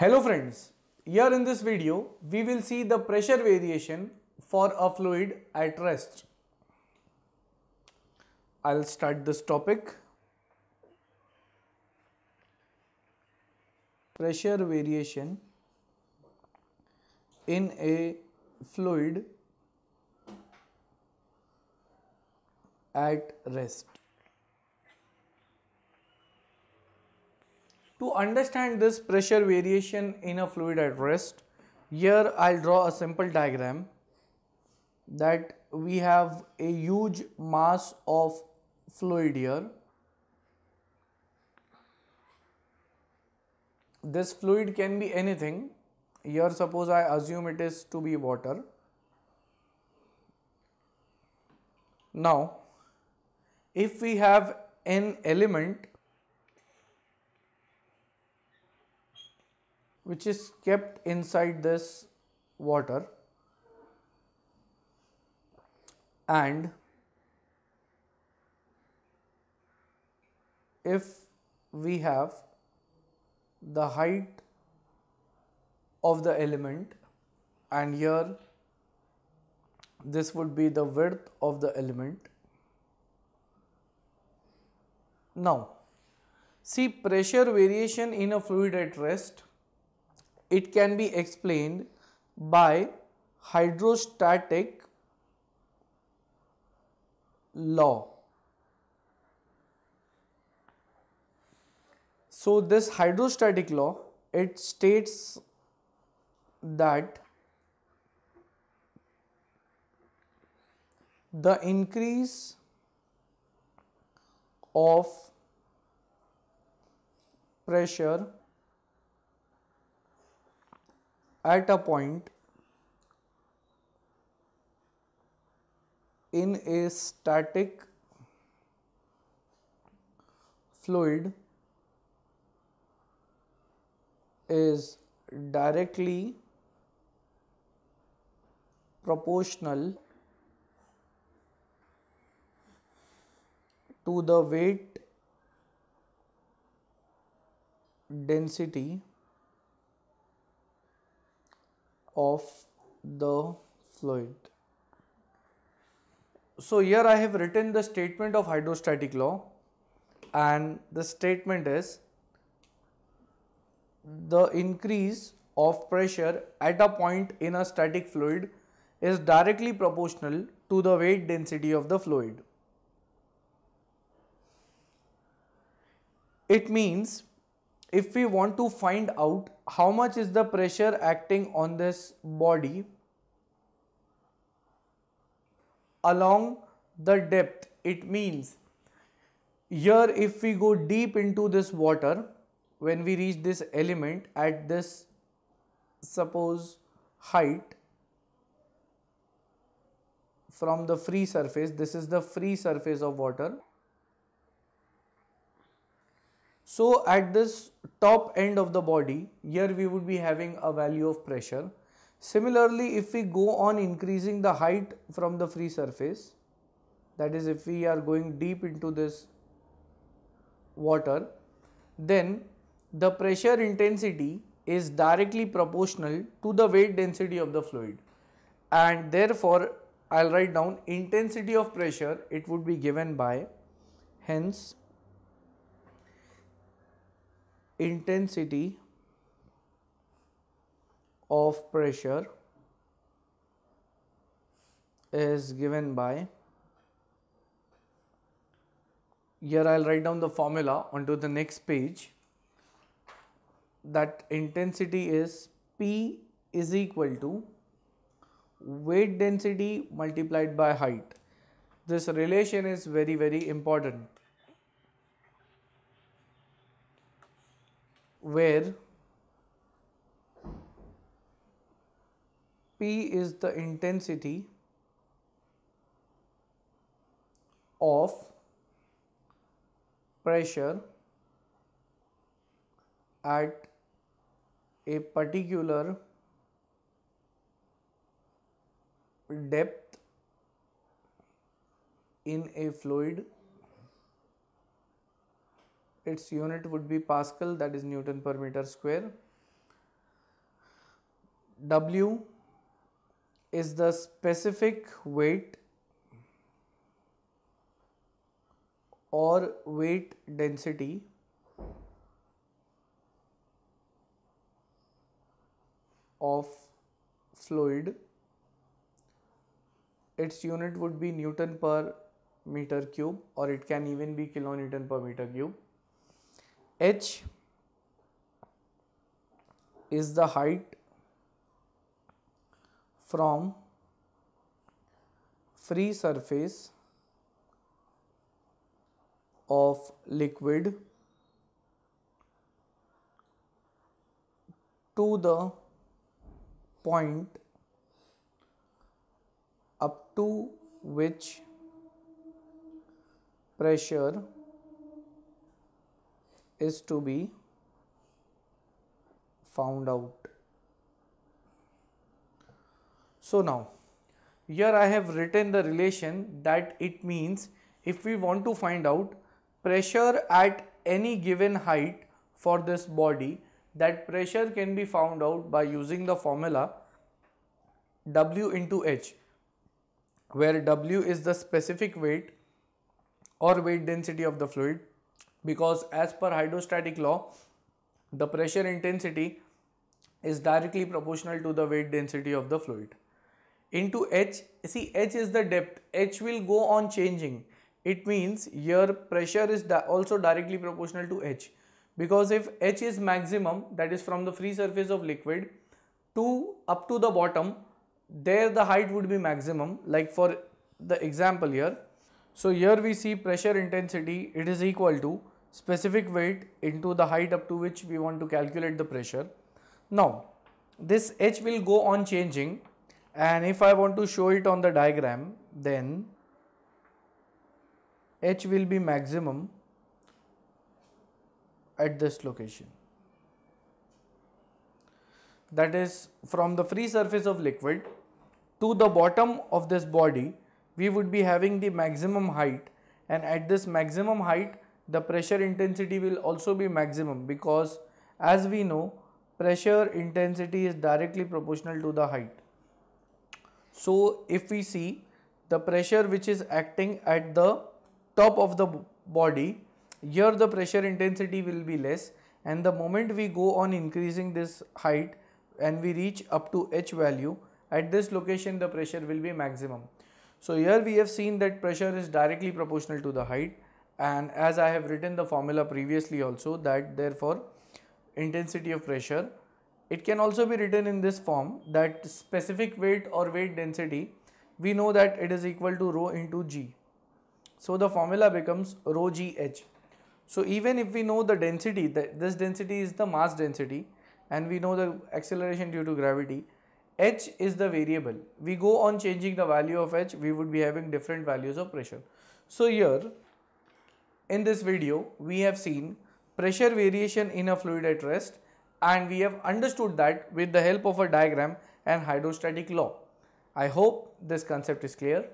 Hello friends, here in this video we will see the pressure variation for a fluid at rest. I'll start this topic. Pressure variation in a fluid at rest. To understand this pressure variation in a fluid at rest, here I'll draw a simple diagram that we have a huge mass of fluid here. This fluid can be anything. Here suppose I assume it is to be water. Now, if we have an element which is kept inside this water and if we have the height of the element and here this would be the width of the element. Now, see pressure variation in a fluid at rest it can be explained by hydrostatic law. So this hydrostatic law it states that the increase of pressure at a point in a static fluid is directly proportional to the weight density of the fluid. So here I have written the statement of hydrostatic law and the statement is the increase of pressure at a point in a static fluid is directly proportional to the weight density of the fluid. It means if we want to find out how much is the pressure acting on this body along the depth it means here if we go deep into this water when we reach this element at this suppose height from the free surface this is the free surface of water so at this top end of the body, here we would be having a value of pressure. Similarly, if we go on increasing the height from the free surface, that is if we are going deep into this water, then the pressure intensity is directly proportional to the weight density of the fluid and therefore I'll write down intensity of pressure it would be given by hence intensity of pressure is given by here I'll write down the formula onto the next page that intensity is P is equal to weight density multiplied by height. This relation is very very important. Where P is the intensity of pressure at a particular depth in a fluid its unit would be Pascal that is Newton per meter square. W is the specific weight or weight density of fluid its unit would be newton per meter cube or it can even be kilonewton per meter cube h is the height from free surface of liquid to the point up to which pressure is to be found out. So now here I have written the relation that it means if we want to find out pressure at any given height for this body that pressure can be found out by using the formula W into H where W is the specific weight or weight density of the fluid because as per hydrostatic law the pressure intensity is directly proportional to the weight density of the fluid. Into h see h is the depth. H will go on changing. It means your pressure is also directly proportional to h. Because if h is maximum that is from the free surface of liquid to up to the bottom there the height would be maximum. Like for the example here so here we see pressure intensity, it is equal to specific weight into the height up to which we want to calculate the pressure. Now, this H will go on changing and if I want to show it on the diagram, then H will be maximum at this location. That is from the free surface of liquid to the bottom of this body we would be having the maximum height and at this maximum height the pressure intensity will also be maximum because as we know pressure intensity is directly proportional to the height. So if we see the pressure which is acting at the top of the body here the pressure intensity will be less and the moment we go on increasing this height and we reach up to h value at this location the pressure will be maximum. So here we have seen that pressure is directly proportional to the height and as I have written the formula previously also that therefore intensity of pressure it can also be written in this form that specific weight or weight density we know that it is equal to rho into g. So the formula becomes rho g h. So even if we know the density that this density is the mass density and we know the acceleration due to gravity h is the variable. We go on changing the value of h, we would be having different values of pressure. So here in this video, we have seen pressure variation in a fluid at rest and we have understood that with the help of a diagram and hydrostatic law. I hope this concept is clear.